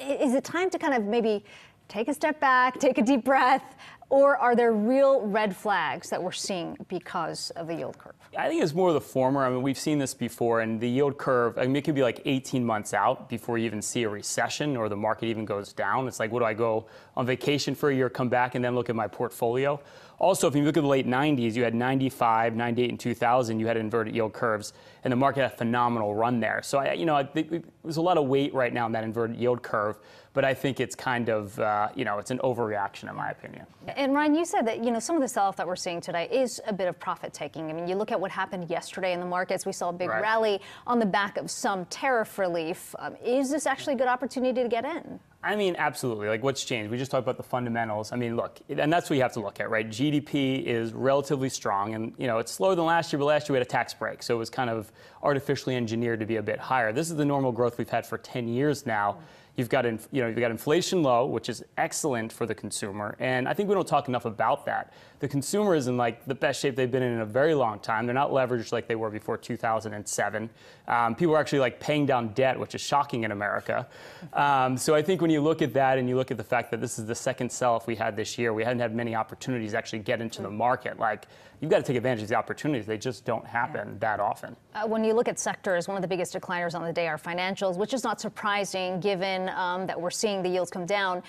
is it time to kind of maybe take a step back, take a deep breath, or are there real red flags that we're seeing because of the yield curve? I think it's more of the former. I mean, we've seen this before, and the yield curve, I mean, it could be like 18 months out before you even see a recession or the market even goes down. It's like, what do I go on vacation for a year, come back, and then look at my portfolio? Also, if you look at the late 90s, you had 95, 98, and 2000, you had inverted yield curves, and the market had a phenomenal run there. So, I, you know, I think there's a lot of weight right now in that inverted yield curve, but I think it's kind of, uh, you know, it's an overreaction in my opinion. And Ryan, you said that, you know, some of the sell-off that we're seeing today is a bit of profit taking. I mean, you look at what happened yesterday in the markets, we saw a big right. rally on the back of some tariff relief. Um, is this actually a good opportunity to get in? I mean, absolutely. Like, what's changed? We just talked about the fundamentals. I mean, look, and that's what you have to look at, right? GDP is relatively strong, and you know it's slower than last year, but last year we had a tax break, so it was kind of artificially engineered to be a bit higher. This is the normal growth we've had for 10 years now. You've got, you know, you've got inflation low, which is excellent for the consumer. And I think we don't talk enough about that. The consumer is in like the best shape they've been in in a very long time. They're not leveraged like they were before 2007. Um, people are actually like paying down debt, which is shocking in America. Um, so I think when you look at that and you look at the fact that this is the second sell-off we had this year, we hadn't had many opportunities to actually get into the market. Like you've got to take advantage of the opportunities. They just don't happen yeah. that often. Uh, when you look at sectors, one of the biggest decliners on the day are financials, which is not surprising given um, that we're seeing the yields come down.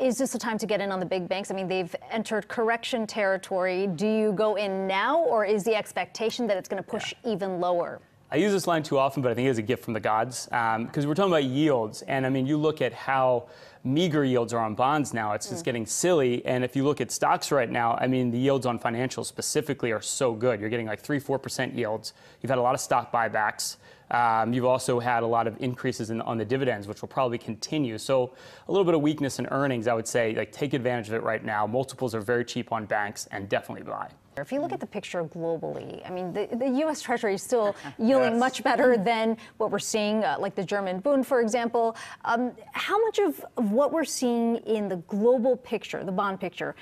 Is this the time to get in on the big banks? I mean, they've entered correction territory. Do you go in now, or is the expectation that it's going to push yeah. even lower? I use this line too often, but I think it is a gift from the gods because um, we're talking about yields. And I mean, you look at how meager yields are on bonds now. It's just mm. getting silly. And if you look at stocks right now, I mean, the yields on financials specifically are so good. You're getting like 3 4% yields. You've had a lot of stock buybacks. Um, you've also had a lot of increases in, on the dividends, which will probably continue. So a little bit of weakness in earnings, I would say, like take advantage of it right now. Multiples are very cheap on banks, and definitely buy. If you look at the picture globally, I mean, the, the U.S. Treasury is still yielding yes. much better than what we're seeing, uh, like the German Bund, for example. Um, how much of, of what we're seeing in the global picture, the bond picture,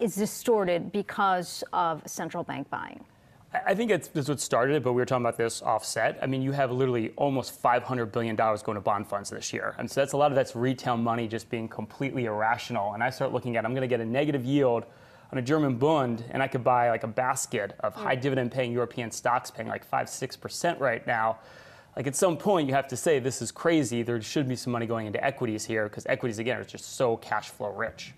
is distorted because of central bank buying? I think it's, that's what started it, but we were talking about this offset. I mean, you have literally almost $500 billion going to bond funds this year. And so that's a lot of that's retail money just being completely irrational. And I start looking at, I'm going to get a negative yield on a German Bund, and I could buy like a basket of hmm. high dividend paying European stocks paying like 5 6% right now. Like at some point, you have to say, this is crazy. There should be some money going into equities here because equities, again, are just so cash flow rich.